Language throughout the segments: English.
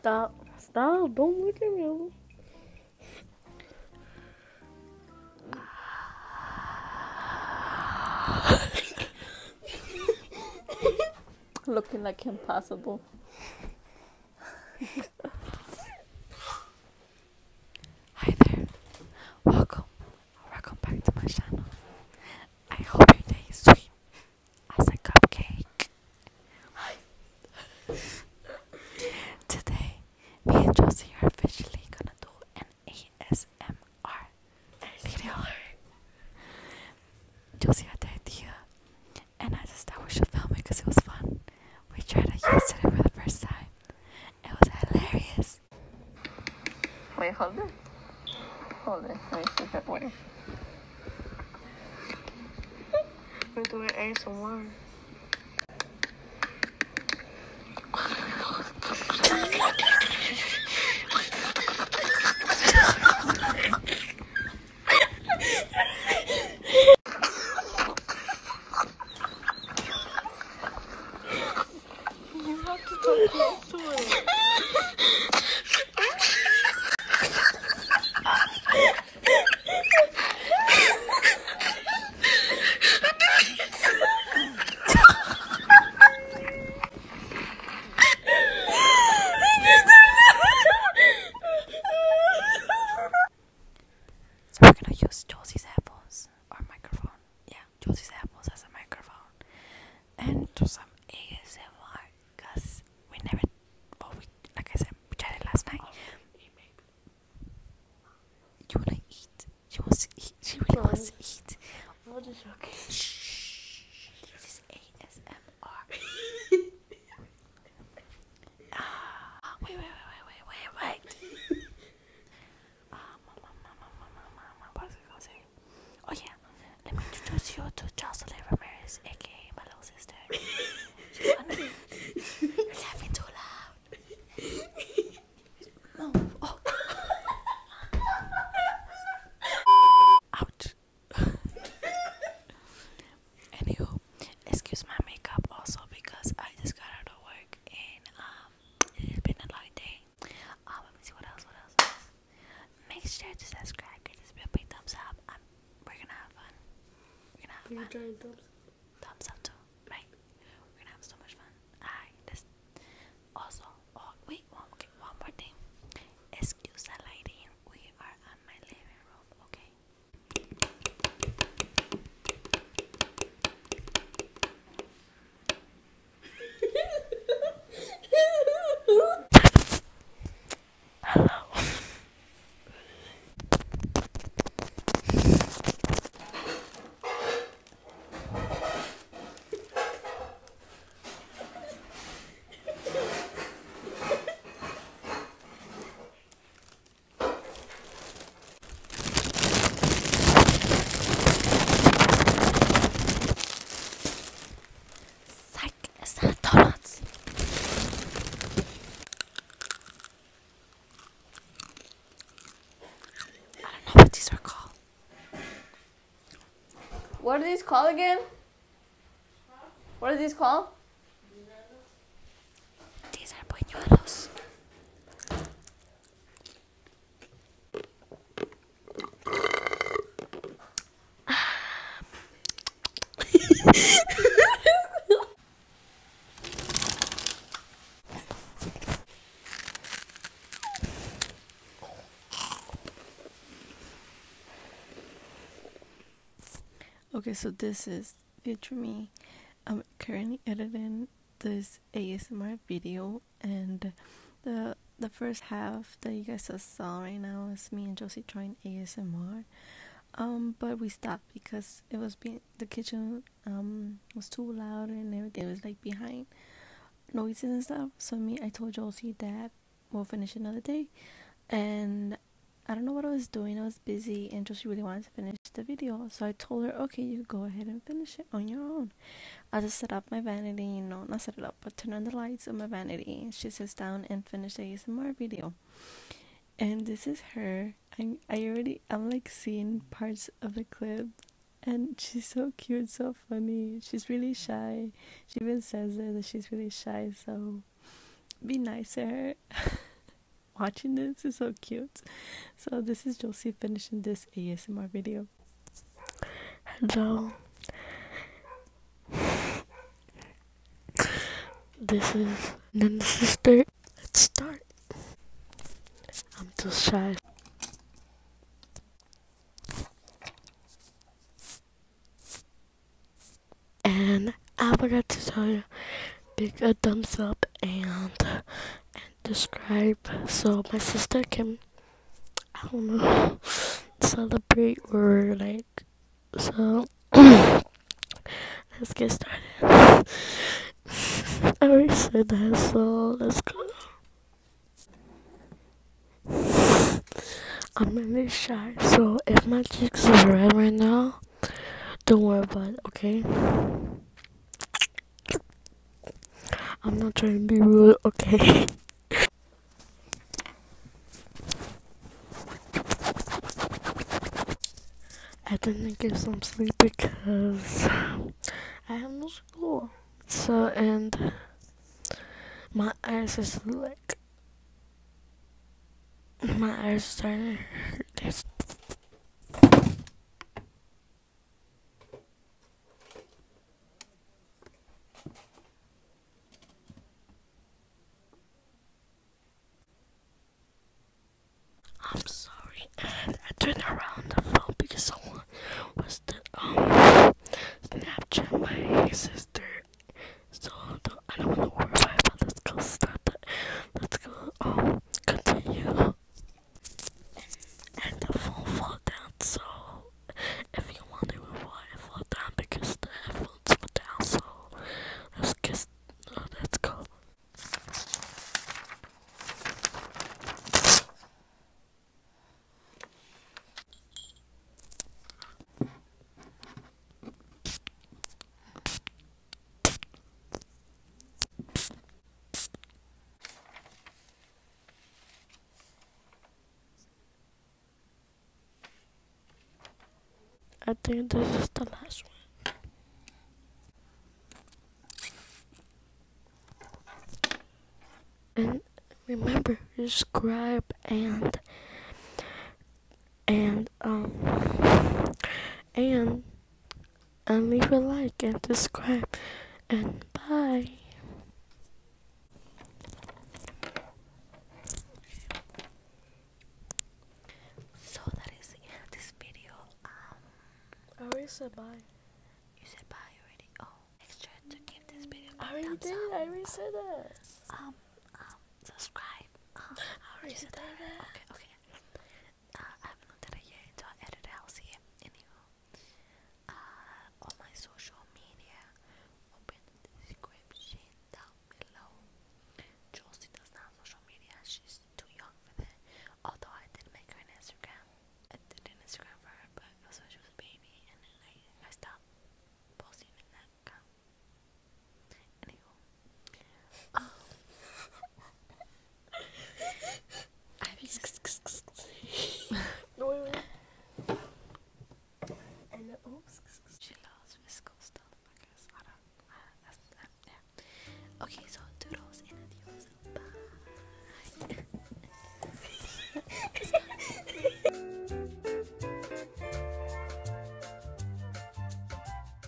Stop. Stop. Don't look at me. Looking like impossible. Hi there. Welcome. Welcome back to my channel. I hope your day is sweet as a cupcake. Hi. Today, me and Josie are officially gonna do an ASMR video. Josie had the idea, and I just thought we should film it because it was fun. We tried it yesterday for the first time. It was hilarious. Wait, hold it. Hold it. Let me see that way. We're doing ASMR. You have to talk close to it. So we're gonna use Josie's headphones or microphone. Yeah, Josie's headphones as a microphone. And do some ASMR because we never well we like I said, we tried it last night. You wanna eat? She wants to eat. She really wants to eat. What is okay? Shh. This is ASMR. Ah, wait, wait, wait, wait, wait, wait, wait. Ah, mama, mama, mama, mama. What was I gonna say? Oh yeah, let me introduce you to Jocelyn Ramirez, aka my little sister. She's funny. You're laughing too loud. No. Oh. Ouch. Anywho, excuse my makeup also because I just got out of work and um it's been a long day. Um, let me see what else, what else, what else. Sure to subscribe, give this video a big thumbs up. Um, we're gonna have fun. We're gonna have fun. trying thumbs? Thumbs up too, right? We're gonna have so much fun. Alright, this also. Oh wait, one, okay, one more thing. Excuse the lighting. We are at my living room, okay? Psych, it's not donuts. I don't know what these are called. What are these called again? What are these called? These are buñuelos. Okay, so this is future me. I'm currently editing this ASMR video, and the the first half that you guys saw right now is me and Josie trying ASMR. Um, but we stopped because it was being the kitchen um was too loud and everything was like behind noises and stuff. So me, I told Josie that we'll finish another day, and I don't know what I was doing. I was busy, and Josie really wanted to finish the video. So I told her, okay, you go ahead and finish it on your own. I just set up my vanity, you know, not set it up, but turn on the lights on my vanity. She sits down and finishes the ASMR video. And this is her. I I already I'm like seeing parts of the clip, and she's so cute, so funny. She's really shy. She even says that she's really shy. So be nice to her. watching this. It's so cute. So this is Josie finishing this ASMR video. Hello. This is Nana's sister. Let's start. I'm too shy. And I forgot to tell you, big a thumbs up and and subscribe so my sister can I don't know celebrate or like so let's get started. I already said that, so let's go. I'm really shy, so if my cheeks are red right now, don't worry about it, okay? I'm not trying to be rude, okay? Didn't get some sleep because I have no school. So, and my eyes is like, my eyes starting to hurt. I'm sorry, and I turned around the phone because someone was the um Snapchat my sister. So don't, I don't want to worry about. Let's go start. The, let's go um continue. And the phone fall down. So if you wonder why it fall down, because the headphones fell down. So let's get uh, let's go. I think this is the last one. And remember, subscribe and and um and and leave a like and subscribe and bye. So that is the end of this video. Um, I already said bye. you said bye already. Oh, make sure to give this video a I already thumbs did. up. I already said that. Um, um, subscribe. Um, I already said said that. Okay,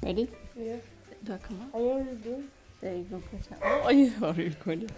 Ready? Yeah. Do I come on? I already do. There you go. Push that. Oh, you already recorded.